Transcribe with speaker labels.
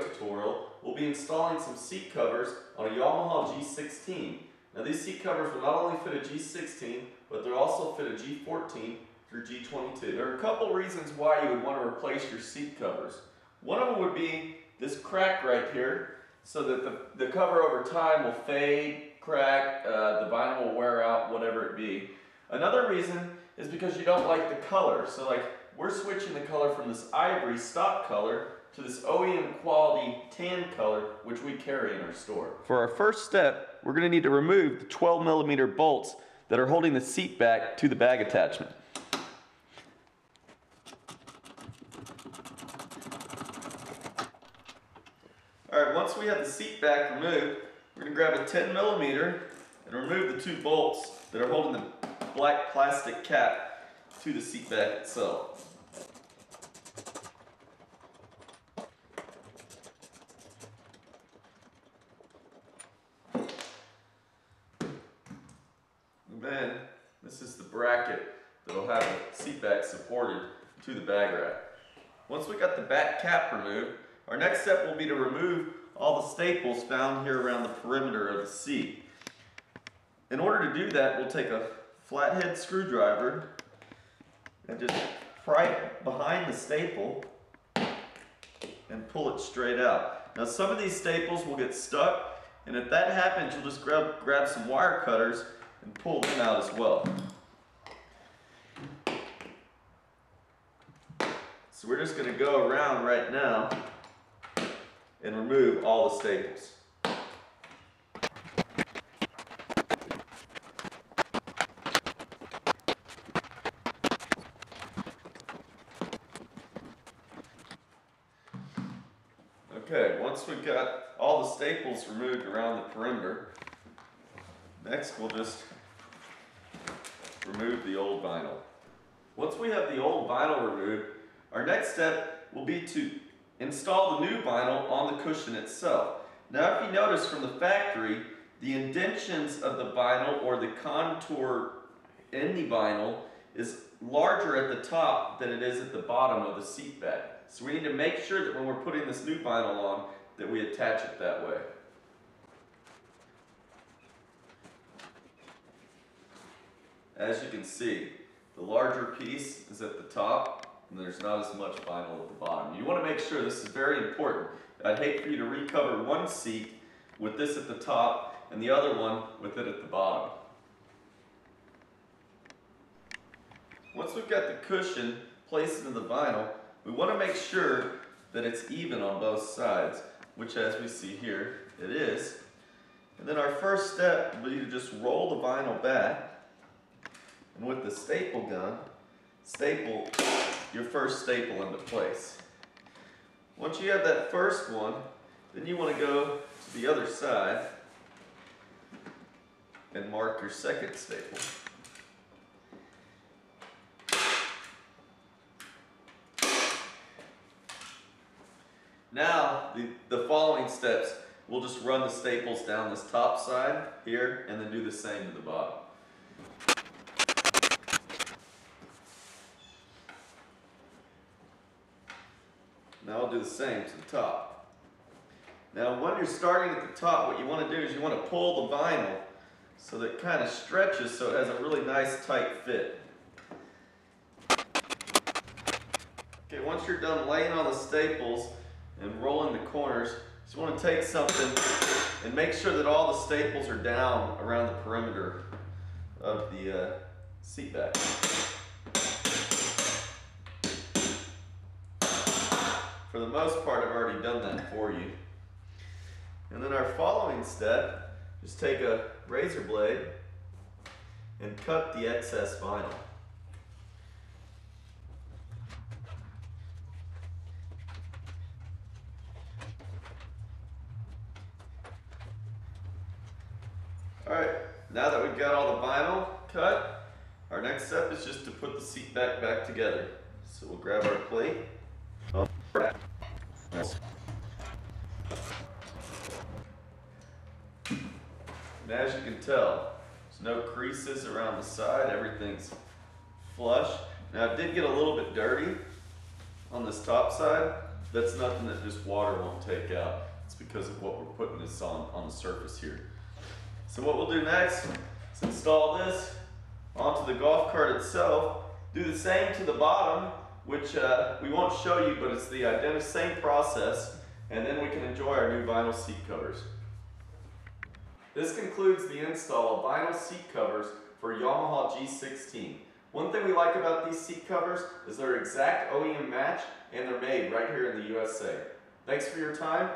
Speaker 1: tutorial, we'll be installing some seat covers on a Yamaha G16. Now these seat covers will not only fit a G16, but they'll also fit a G14 through G22. There are a couple reasons why you would want to replace your seat covers. One of them would be this crack right here, so that the, the cover over time will fade, crack, uh, the vinyl will wear out, whatever it be. Another reason is because you don't like the color. So like we're switching the color from this ivory stock color to this OEM quality tan color, which we carry in our store. For our first step, we're gonna need to remove the 12 millimeter bolts that are holding the seat back to the bag attachment. All right, once we have the seat back removed, we're gonna grab a 10 millimeter and remove the two bolts that are holding the black plastic cap to the seat back itself. Then, this is the bracket that'll have the seat back supported to the bag rack. Once we got the back cap removed, our next step will be to remove all the staples found here around the perimeter of the seat. In order to do that, we'll take a flathead screwdriver and just pry it behind the staple and pull it straight out. Now some of these staples will get stuck and if that happens, you'll just grab, grab some wire cutters and pull them out as well. So we're just gonna go around right now and remove all the staples. Okay, once we've got all the staples removed around the perimeter, next we'll just remove the old vinyl. Once we have the old vinyl removed, our next step will be to install the new vinyl on the cushion itself. Now if you notice from the factory, the indentions of the vinyl or the contour in the vinyl is larger at the top than it is at the bottom of the seat back. So we need to make sure that when we're putting this new vinyl on, that we attach it that way. As you can see, the larger piece is at the top, and there's not as much vinyl at the bottom. You want to make sure, this is very important, I'd hate for you to recover one seat with this at the top and the other one with it at the bottom. Once we've got the cushion placed into the vinyl, we want to make sure that it's even on both sides, which as we see here, it is. And then our first step will be to just roll the vinyl back, and with the staple gun, staple your first staple into place. Once you have that first one, then you want to go to the other side and mark your second staple. Now, the, the following steps, we'll just run the staples down this top side here and then do the same to the bottom. Now I'll do the same to the top. Now when you're starting at the top, what you want to do is you want to pull the vinyl so that it kind of stretches so it has a really nice tight fit. Okay, once you're done laying on the staples, and rolling the corners. Just want to take something and make sure that all the staples are down around the perimeter of the uh, seat back. For the most part, I've already done that for you. And then our following step, just take a razor blade and cut the excess vinyl. Alright, now that we've got all the vinyl cut, our next step is just to put the seat back back together. So we'll grab our plate. And as you can tell, there's no creases around the side, everything's flush. Now it did get a little bit dirty on this top side, that's nothing that just water won't take out. It's because of what we're putting this on, on the surface here. So what we'll do next is install this onto the golf cart itself. Do the same to the bottom, which uh, we won't show you, but it's the identical same process. And then we can enjoy our new vinyl seat covers. This concludes the install of vinyl seat covers for Yamaha G16. One thing we like about these seat covers is they're exact OEM match and they're made right here in the USA. Thanks for your time.